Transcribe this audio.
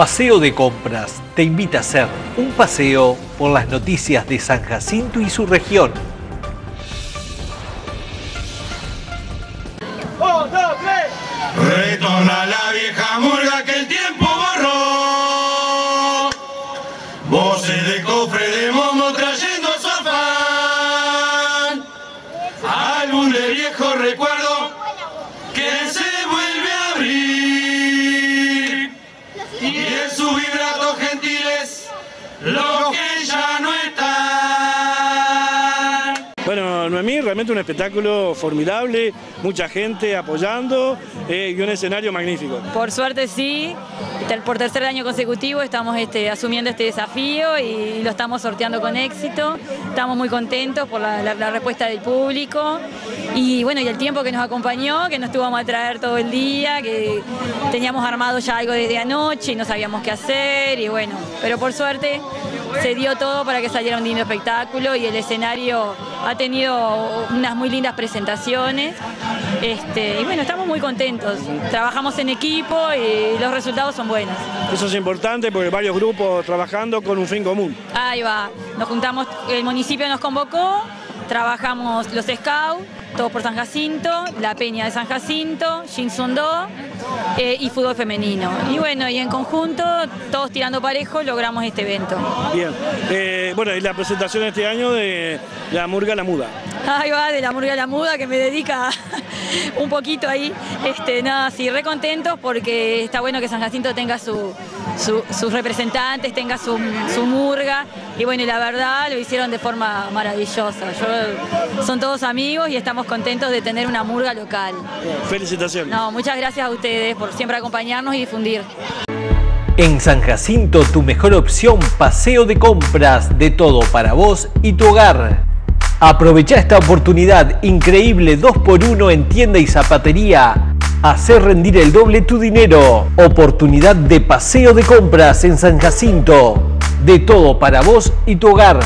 Paseo de Compras te invita a hacer un paseo por las noticias de San Jacinto y su región. Retorna la vieja murga que el tiempo borró. Voces de cofre de momo trayendo su afán. Álbum de viejo recuerdo Noemí, realmente un espectáculo formidable, mucha gente apoyando eh, y un escenario magnífico. Por suerte sí, por tercer año consecutivo estamos este, asumiendo este desafío y lo estamos sorteando con éxito. Estamos muy contentos por la, respuesta del público y bueno, y el tiempo que nos acompañó, que nos estuvimos a traer todo el día, que teníamos armado ya algo desde anoche y no sabíamos qué hacer y bueno, pero por suerte se dio todo para que saliera un lindo espectáculo y el escenario ha tenido unas muy lindas presentaciones. Este, y bueno, estamos muy contentos. Trabajamos en equipo y los resultados son buenos. Eso es importante porque varios grupos trabajando con un fin común. Ahí va, nos juntamos, el municipio nos convocó, trabajamos los scouts, todos por San Jacinto, la Peña de San Jacinto, Shinsundo eh, y fútbol femenino. Y bueno, y en conjunto, todos tirando parejo, logramos este evento. Bien. Eh, bueno, y la presentación este año de La Murga La Muda. Ahí va, de la murga a la muda que me dedica un poquito ahí. Este, nada, sí, re contentos porque está bueno que San Jacinto tenga su- su- sus representantes, tenga su, su murga. Y bueno, y la verdad lo hicieron de forma maravillosa. Yo- son todos amigos y estamos contentos de tener una murga local. Felicitaciones. No, muchas gracias a ustedes por siempre acompañarnos y difundir. En San Jacinto, tu mejor opción, paseo de compras, de todo para vos y tu hogar. Aprovecha esta oportunidad increíble 2x1 en tienda y zapatería. Hacer rendir el doble tu dinero. Oportunidad de paseo de compras en San Jacinto. De todo para vos y tu hogar.